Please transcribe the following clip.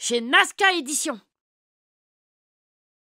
chez Nazca Édition.